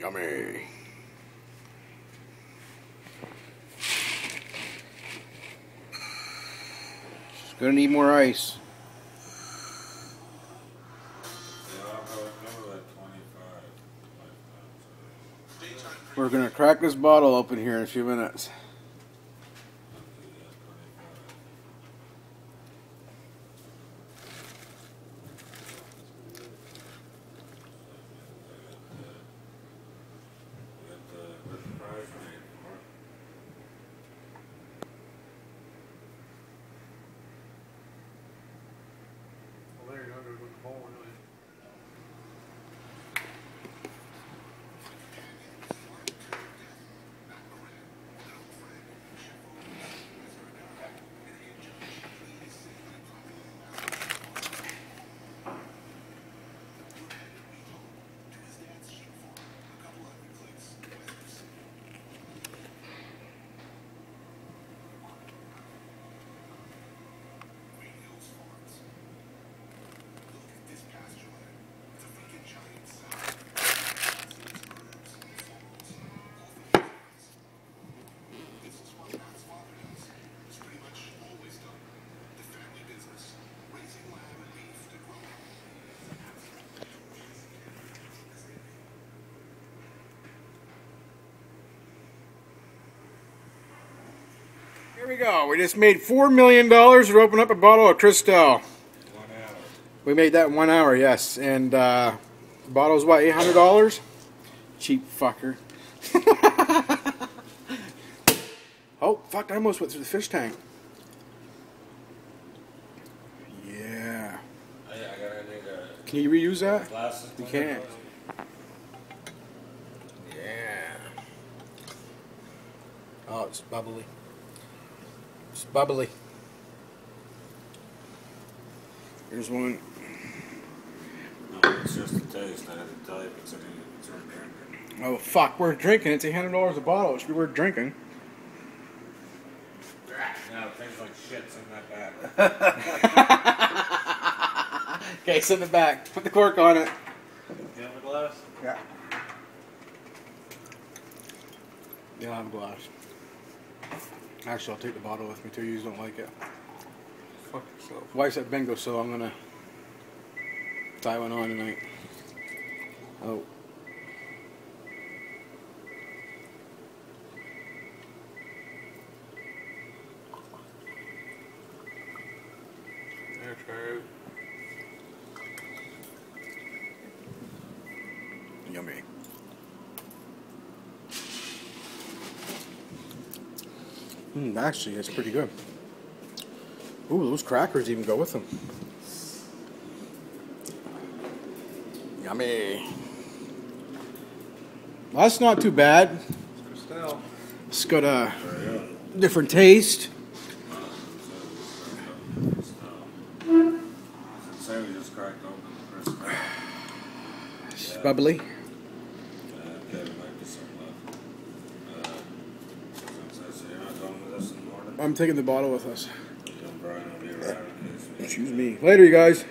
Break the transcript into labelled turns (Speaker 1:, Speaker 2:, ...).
Speaker 1: Yummy. She's gonna need more ice. We're gonna crack this bottle open here in a few minutes. We go. We just made four million dollars to open up a bottle of Cristal. We made that in one hour, yes. And uh, the bottle's what, eight hundred dollars? Cheap fucker. oh fuck! I almost went through the fish tank. Yeah. Can you reuse that? You can't. Yeah. Oh, it's bubbly. It's bubbly. Here's one.
Speaker 2: No, it's just a taste. I have to tell you if it's any, it's any drinking.
Speaker 1: Oh fuck, we're drinking. It's eight hundred dollars a bottle. It should be worth drinking.
Speaker 2: No, it tastes like shit's in that bag.
Speaker 1: okay, send it back. Put the cork on it.
Speaker 2: You have a glass?
Speaker 1: Yeah. Yeah, I have a glass. Actually, I'll take the bottle with me too. You just don't like it.
Speaker 2: Fuck yourself.
Speaker 1: Wife's at bingo, so I'm gonna tie one on tonight. Oh.
Speaker 2: There, try it.
Speaker 1: Yummy. Mm, actually, it's pretty good. Ooh, those crackers even go with them. Yummy. Well, that's not too bad. It's got a different taste.
Speaker 2: Say we just cracked open the Cristal.
Speaker 1: It's bubbly.
Speaker 2: Uh, yeah, there might be some left. Uh, so, so you're not going with us in the morning?
Speaker 1: I'm taking the bottle with us.
Speaker 2: You and Brian will be around in case we-
Speaker 1: Excuse me. Later, you guys.